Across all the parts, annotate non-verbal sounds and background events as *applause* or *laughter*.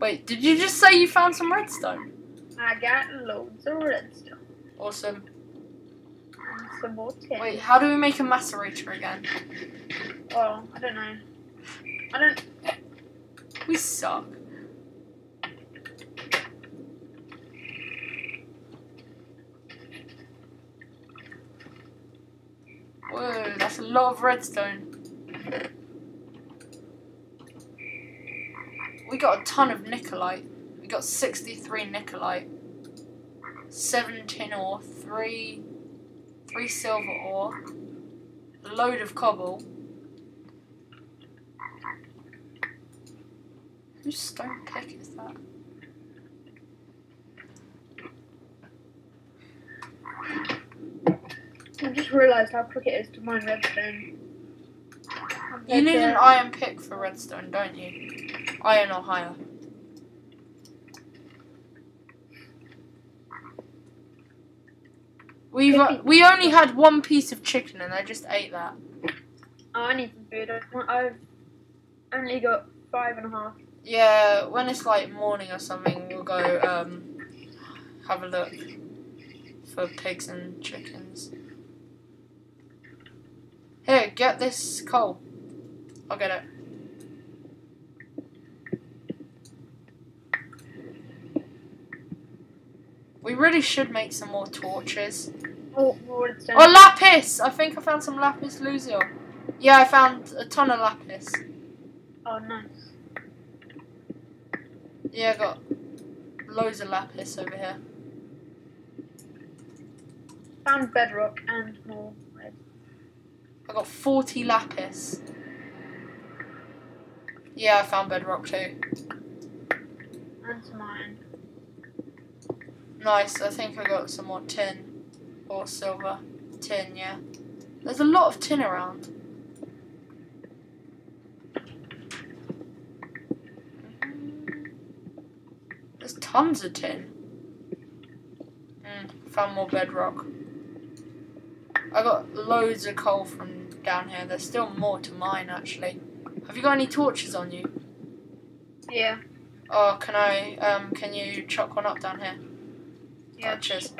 Wait, did you just say you found some redstone? I got loads of redstone. Awesome. Some more tin. Wait, how do we make a macerator again? Oh, I don't know. I don't. We suck. Whoa, that's a lot of redstone. We got a ton of Nikolite. We got 63 Nikolite. 7 tin ore, 3, 3 silver ore, a load of cobble. Whose stone pick is that? I just realised how quick it is to mine redstone. You need an iron pick for redstone, don't you? Iron or higher. We've uh, we only had one piece of chicken and I just ate that. Oh, I need some food. I've only got five and a half. Yeah, when it's like morning or something, we'll go um have a look for pigs and chickens. Here, get this coal. I'll get it. Really should make some more torches. Oh. Oh, lapis! I think I found some lapis lazuli. Yeah, I found a ton of lapis. Oh, nice. Yeah, I got loads of lapis over here. Found bedrock and more red. I got 40 lapis. Yeah, I found bedrock too. And some iron. Nice, I think I got some more tin. Or silver. Tin, yeah. There's a lot of tin around. There's tons of tin. Mm, found more bedrock. I got loads of coal from down here. There's still more to mine actually. Have you got any torches on you? Yeah. Oh, can I? Um, can you chuck one up down here? Yeah. Cheers.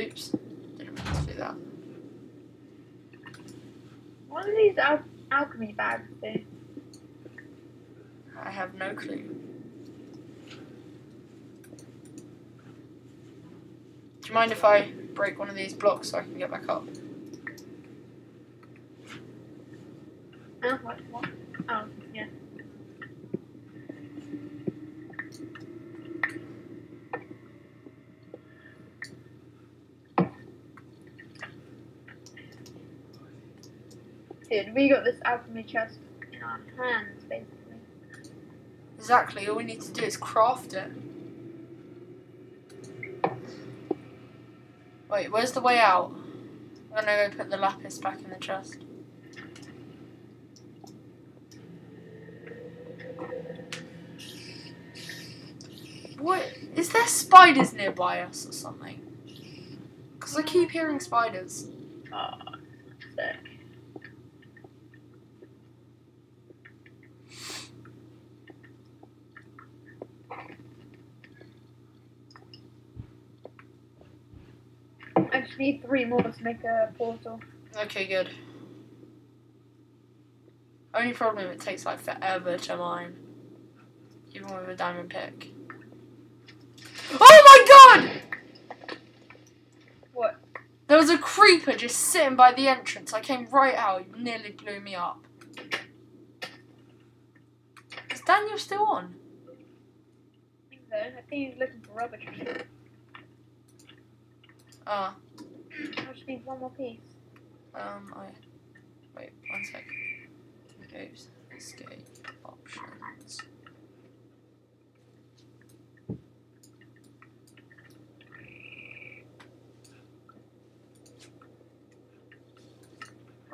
Oops, didn't mean to do that. What do these al- alchemy bags do? I have no clue. Do you mind if I break one of these blocks so I can get back up? Oh, what? What? Oh, yeah. Dude, we got this alchemy chest in our hands, basically. Exactly, all we need to do is craft it. Wait, where's the way out? I'm gonna go put the lapis back in the chest. What? Is there spiders nearby us or something? Because I keep hearing spiders. Oh, I just need three more to make a portal. Okay, good. Only problem, it takes like forever to mine. Even with a diamond pick. Oh my god! What? There was a creeper just sitting by the entrance. I came right out, it nearly blew me up. Is Daniel still on? I think. I think he's looking for rubbish. Ah, I just need one more piece. um, I. Wait, one sec. Escape options.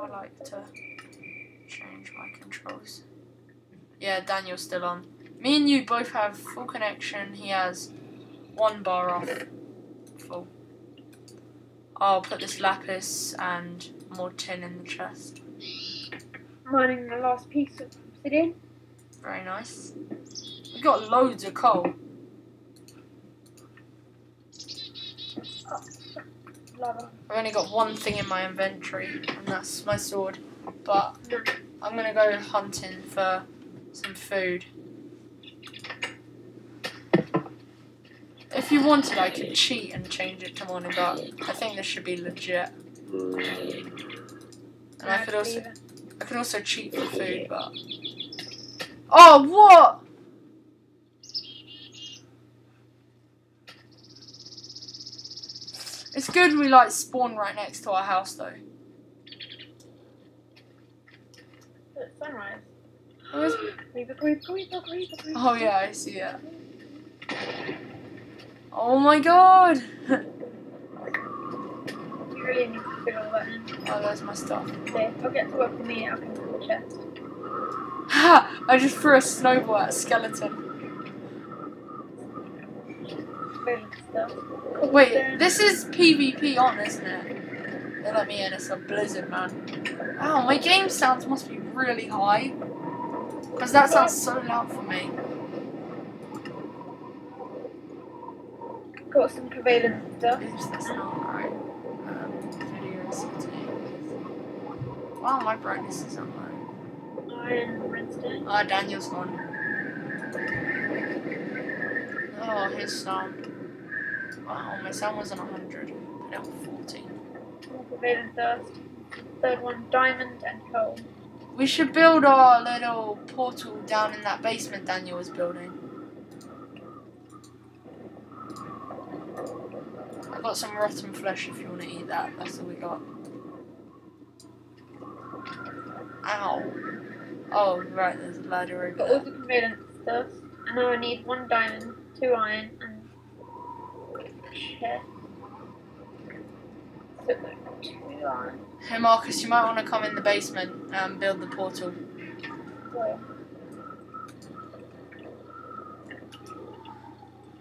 I like to change my controls. Yeah, Daniel's still on. Me and you both have full connection. He has one bar off. I'll put this lapis and more tin in the chest. Mining the last piece of obsidian. Very nice. We've got loads of coal. Lava. I've only got one thing in my inventory, and that's my sword. But I'm gonna go hunting for some food. If you wanted, I could cheat and change it to morning, but I think this should be legit. And I could also, I could also cheat for food, but. Oh, what? It's good we like spawn right next to our house though. It's sunrise. *gasps* Oh yeah, I see it. Oh my god! You really need to all that in. Oh, there's my stuff. Okay, I'll get to work for me. I can do the chest. Ha! I just threw a snowball at a skeleton. Wait, this is PvP on, isn't it? They let me in, it's a blizzard, man. Wow, my game sounds must be really high. Because that sounds so loud for me. Got some prevalent stuff. Oops, that's not right. Um. Wow, my brightness is on low. Iron, redstone. Ah, Daniel's gone. Oh, his sound. Wow, my sound was on 100. Put it on 14. More prevalent dust. Third one, diamond and coal. We should build our little portal down in that basement Daniel was building. I got some rotten flesh if you want to eat that. That's all we got. Ow. Oh, right, there's a ladder over Got all there. the prevalent stuff. And now I need one diamond, two iron, and chest. So two iron. Hey Marcus, you might want to come in the basement and build the portal. Where?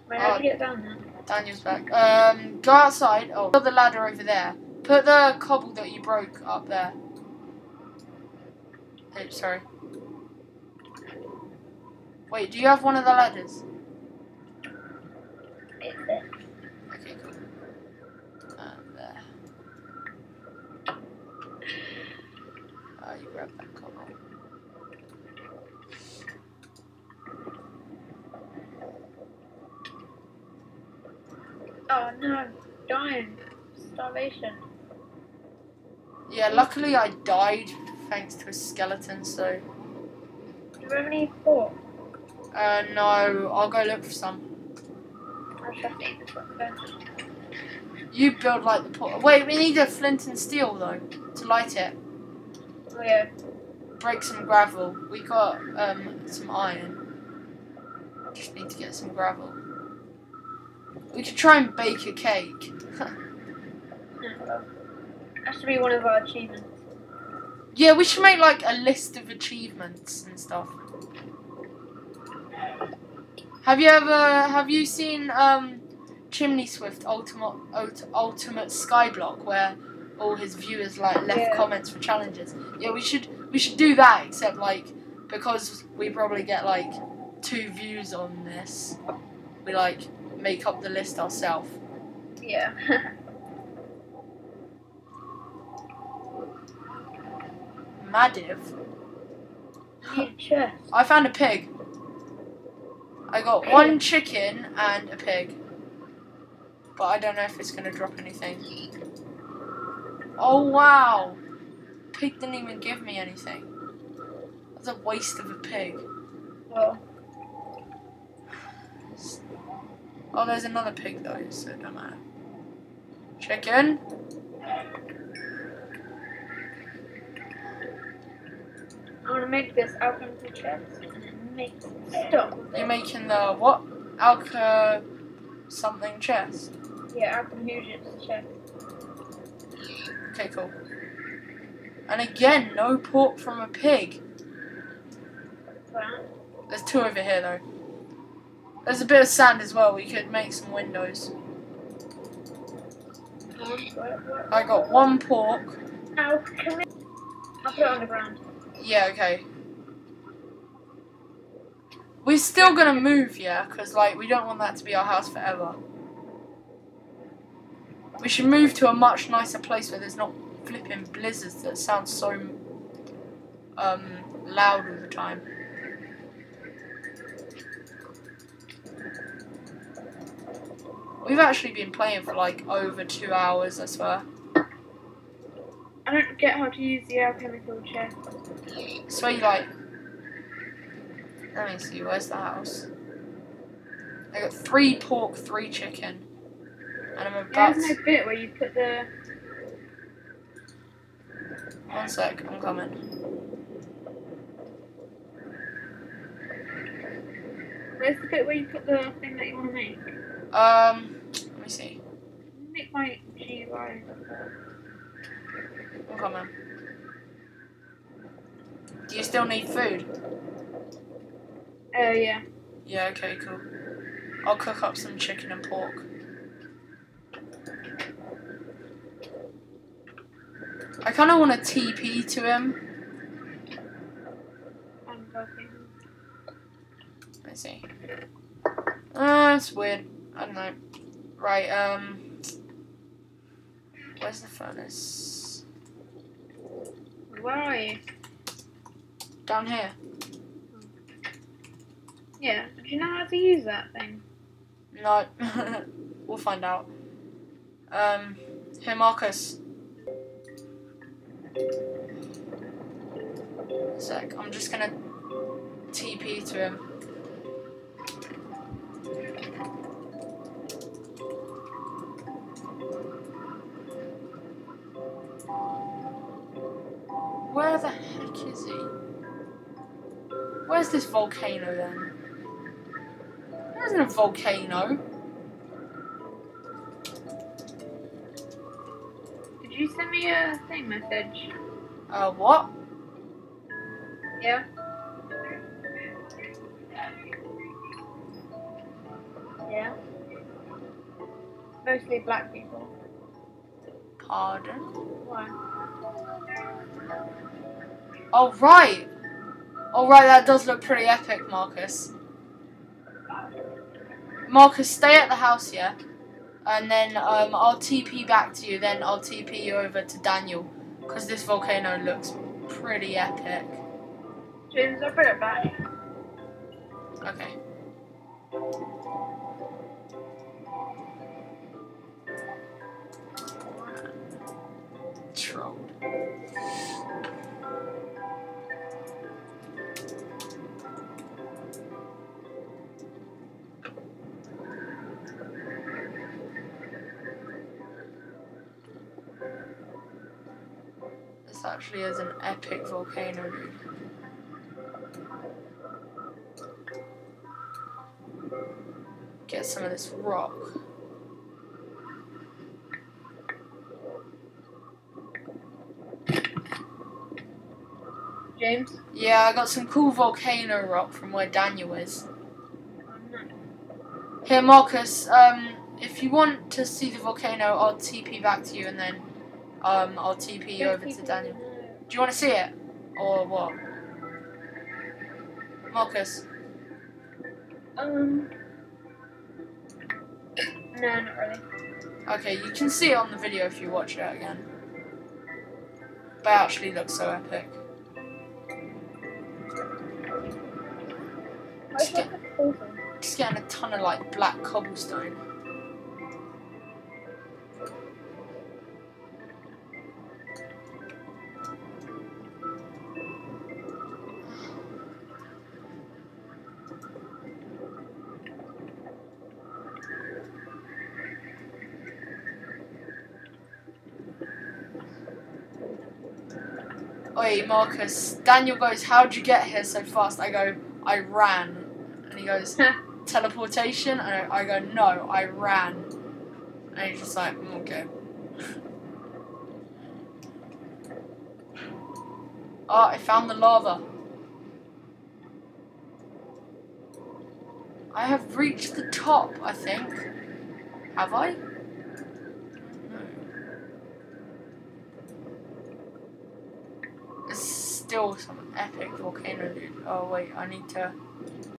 Wait, how oh, do you get down there? Daniel's back. Um, go outside. Oh, build the ladder over there. Put the cobble that you broke up there. Oh, sorry. Wait, do you have one of the ladders? It's there. Okay, cool. And there. Oh, you grab that cobble. Oh no, I'm dying. Starvation. Yeah, luckily I died thanks to a skeleton, so. Do you have any pork? Uh, no, I'll go look for some. I'll just have to eat this one first. You build like the pot. Wait, we need a flint and steel though to light it. Oh yeah. Break some gravel. We got um some iron. Just need to get some gravel. We could try and bake a cake. *laughs* Has to be one of our achievements. yeah, we should make like a list of achievements and stuff. Have you ever have you seen um Chimney Swift Ultimate Ult- Ultimate Skyblock where all his viewers like left Yeah. comments for challenges? Yeah, we should we should do that except like because we probably get like two views on this, we like make up the list ourselves. Yeah. *laughs* Madiv. need a chest. I found a pig. I got one chicken and a pig. But I don't know if it's gonna drop anything. Oh wow! Pig didn't even give me anything. That's a waste of a pig. Well, Oh, there's another pig though, so it don't matter. Chicken? I want to make this alchemical chest and make stuff. You're making the what? Alka something chest. Yeah, alchemy chest. Okay, cool. And again, no pork from a pig. There's two over here though. There's a bit of sand as well. We could make some windows. One, where, where, I got one pork. Alchemy. I'll put it on the ground. Yeah, okay. We're still gonna move, yeah, because like we don't want that to be our house forever. We should move to a much nicer place where there's not flipping blizzards that sound so um, loud all the time. We've actually been playing for like over two hours, I swear. I don't get how to use the alchemical chest. So you like. Let me see, where's the house? I got three pork, three chicken. And I'm about There's no bit where you put the. One sec, I'm coming. Where's the bit where you put the thing that you want to make? Um, let me see. Make my GUI. I'm coming. Do you still need food? Oh yeah. Yeah, okay, cool. I'll cook up some chicken and pork. I kind of want to TP to him. I'm working. Let me see. Uh, it's weird. I don't know. Right, um. Where's the furnace? Where are you? Down here. Yeah. Do you know how to use that thing? No. *laughs* we'll find out. Um, here, Marcus. Sec, I'm just gonna TP to him. Where the heck is he? Where's this volcano then? There isn't a volcano. Did you send me a thing message? Uh, what? Yeah. Yeah. Mostly black people. Pardon? Why? Oh, right. Oh, that does look pretty epic, Marcus. Marcus, stay at the house, yeah? And then um, I'll TP back to you, then I'll TP you over to Daniel. Because this volcano looks pretty epic. James, I'll put it back. Okay. Trolled. This actually is an epic volcano. Get some of this rock. James? Yeah, I got some cool volcano rock from where Daniel is. Here, Marcus, um, if you want to see the volcano, I'll TP back to you and then um, I'll TP you over to Daniel. Do you want to see it? Or what? Marcus? Um. No, not really. Okay, you can see it on the video if you watch it again. But it actually looks so epic. Just get- Just getting a ton of like black cobblestone. Oi, Marcus. Daniel goes, How'd you get here so fast? I go, I ran. And he goes, *laughs* teleportation? And I, go, no, I ran. And he's just like, "Mm, okay. Oh, I found the lava. I have reached the top, I think. Have I? No. There's still some epic volcano, dude. Oh, wait, I need to